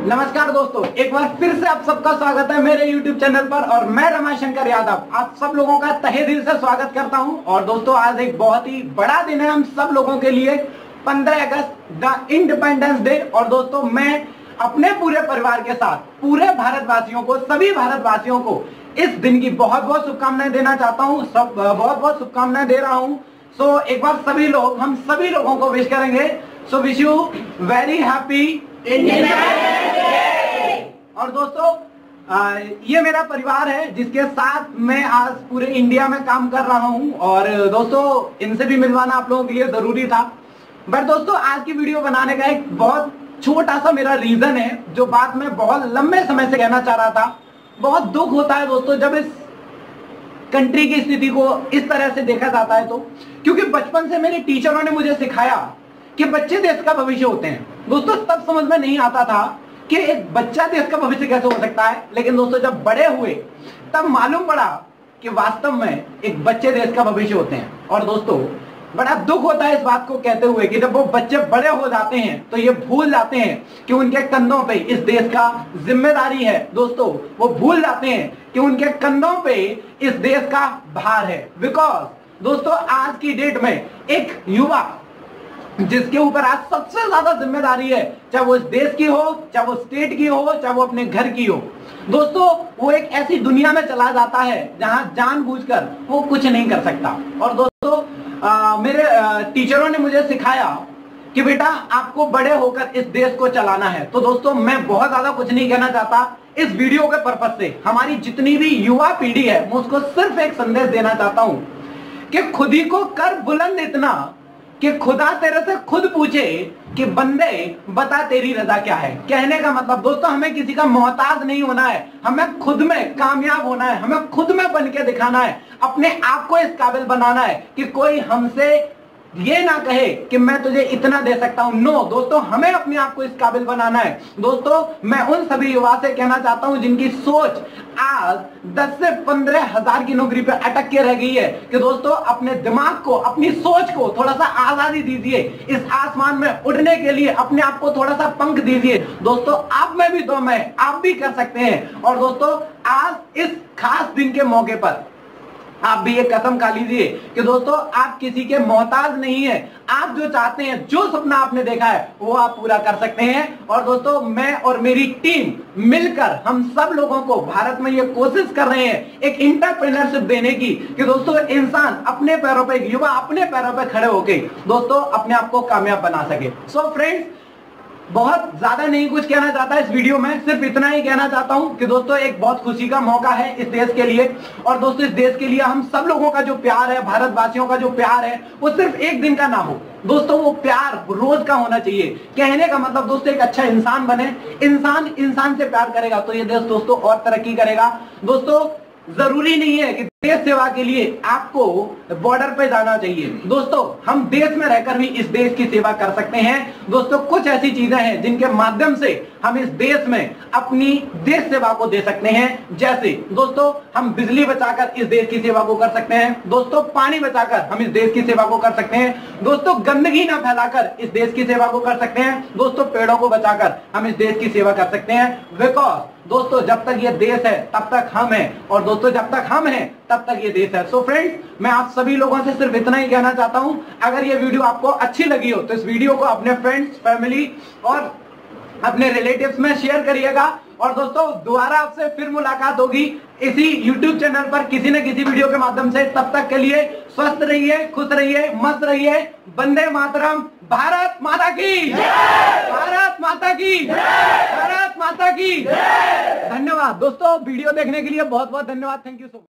नमस्कार दोस्तों, एक बार फिर से आप सबका स्वागत है मेरे YouTube चैनल पर और मैं रमाशंकर यादव। आप सब लोगों का तहे दिल से स्वागत करता हूँ। और दोस्तों, आज एक बहुत ही बड़ा दिन है हम सब लोगों के लिए 15 अगस्त, द इंडिपेंडेंस डे और दोस्तों, मैं अपने पूरे परिवार के साथ, पूरे भारतवासियों को, सभी भारतवासियों को इस दिन की बहुत बहुत शुभकामनाएँ देना चाहता हूँ। सब, बहुत बहुत शुभकामनाएँ दे रहा हूँ। सो एक बार सभी लोग, हम सभी लोगों को विश करेंगे। So wish you very happy और दोस्तों ये मेरा परिवार है, जिसके साथ मैं आज पूरे इंडिया में काम कर रहा हूँ। और दोस्तों, इनसे भी मिलवाना आप लोगों के लिए ज़रूरी था। बट दोस्तों, आज की वीडियो बनाने का एक बहुत छोटा सा मेरा रीजन है, जो बात मैं बहुत लंबे समय से कहना चाह रहा था। बहुत दुख होता है दोस्तों, जब इस कंट्री की स्थिति को इस तरह से देखा जाता है तो। क्योंकि बचपन से मेरे टीचरों ने मुझे सिखाया कि बच्चे देश का भविष्य होते हैं। दोस्तों, तब समझ में नहीं आता था कि एक बच्चा देश का भविष्य कैसे हो सकता है? लेकिन दोस्तों, जब बड़े हुए, तब मालूम पड़ा कि वास्तव में एक बच्चे देश का भविष्य होते हैं। और दोस्तों, बड़ा दुख होता है इस बात को कहते हुए कि जब वो बच्चे बड़े हो जाते हैं तो ये भूल जाते हैं कि उनके कंधों पे इस देश का ज़िम्मेदारी है। दोस्तों, वो भूल जाते हैं कि उनके कंधों पे इस देश का भार है। बिकॉज़ दोस्तों, आज की डेट में एक युवा जिसके ऊपर आज सबसे ज़्यादा ज़िम्मेदारी है चाहे वो इस देश की हो चाहे वो स्टेट की हो चाहे वो अपने घर की हो। दोस्तों वो एक ऐसी दुनिया में चला जाता है जहाँ जानबूझकर वो कुछ नहीं कर सकता। और दोस्तों आ, मेरे आ, टीचरों ने मुझे सिखाया कि बेटा आपको बड़े होकर इस देश को चलाना है। तो दोस्तों मैं बहुत ज़्यादा कुछ नहीं कहना चाहता इस वीडियो के पर्पज से। हमारी जितनी भी युवा पीढ़ी है मैं उसको सिर्फ़ एक संदेश देना चाहता हूँ कि खुद ही को कर बुलंद इतना कि खुदा तेरे से खुद पूछे कि बंदे, बता तेरी रजा क्या है? कहने का मतलब दोस्तों, हमें किसी का मोहताज नहीं होना है। हमें खुद में कामयाब होना है। हमें खुद में बन के दिखाना है। अपने आप को इस काबिल बनाना है कि कोई हमसे ये ना कहे कि मैं तुझे इतना दे सकता हूँ। नो दोस्तों, हमें अपने आप को इस काबिल बनाना है। दोस्तों, मैं उन सभी युवा से कहना चाहता हूँ जिनकी सोच आज 10 से पंद्रह हज़ार की नौकरी पे अटक के रह गई है कि दोस्तों, अपने दिमाग को, अपनी सोच को थोड़ा सा आज़ादी दीजिए। इस आसमान में उड़ने के लिए अपने आप को थोड़ा सा पंख दीजिए। दोस्तों, आप में भी दो मैं आप भी कर सकते हैं। और दोस्तों, आज इस खास दिन के मौके पर आप भी ये कसम खा लीजिए कि दोस्तों, आप किसी के मोहताज नहीं है। आप जो चाहते हैं, जो सपना आपने देखा है, वो आप पूरा कर सकते हैं। और दोस्तों, मैं और मेरी टीम मिलकर हम सब लोगों को भारत में ये कोशिश कर रहे हैं, एक इंटरप्रेनरशिप देने की कि दोस्तों, इंसान अपने पैरों पर युवा अपने पैरों पर खड़े होके दोस्तों, अपने आप को कामयाब बना सके। सो so फ्रेंड्स बहुत ज़्यादा नहीं कुछ कहना चाहता इस वीडियो में, सिर्फ़ इतना ही कहना चाहता हूँ कि दोस्तों, एक बहुत खुशी का मौका है इस देश के लिए। और दोस्तों, इस देश के लिए हम सब लोगों का जो प्यार है, भारतवासियों का जो प्यार है, वो सिर्फ़ एक दिन का ना हो। दोस्तों, वो प्यार रोज का होना चाहिए। कहने का मतलब दोस्तों, एक अच्छा इंसान बने। इंसान इंसान से प्यार करेगा तो ये देश दोस्तों और तरक्की करेगा। दोस्तों, ज़रूरी नहीं है कि देश सेवा के लिए आपको बॉर्डर पे जाना चाहिए। दोस्तों, हम देश में रहकर भी इस देश की सेवा कर सकते हैं। दोस्तों, कुछ ऐसी चीज़ें हैं जिनके माध्यम से हम इस देश में अपनी देश सेवा को दे सकते हैं। जैसे, दोस्तों, हम बिजली बचाकर इस देश की सेवा को कर सकते हैं। दोस्तों, पानी बचाकर हम इस देश की सेवा को कर सकते हैं। दोस्तों, गंदगी ना फैलाकर इस देश की सेवा को कर सकते हैं। दोस्तों, पेड़ों को बचाकर हम इस देश की सेवा कर सकते हैं। बिकॉज़ दोस्तों, जब तक ये देश है, तब तक हम हैं। और दोस्तों, जब तक हम हैं तब तक ये देश है। सो so फ्रेंड्स मैं आप सभी लोगों से सिर्फ़ इतना ही कहना चाहता हूँ, अगर ये वीडियो आपको अच्छी लगी हो तो इस वीडियो को अपने फ्रेंड्स फैमिली और अपने रिलेटिव्स में शेयर करिएगा। और दोस्तों, दोबारा आपसे फिर मुलाकात होगी इसी YouTube चैनल पर किसी न किसी वीडियो के माध्यम से। तब तक के लिए स्वस्थ रहिए, खुश रहिए, मस्त रहिए। वंदे मातरम, भारत माता की भारत माता की भारत माता की धन्यवाद। दोस्तों, वीडियो देखने के लिए बहुत बहुत धन्यवाद। Thank you so much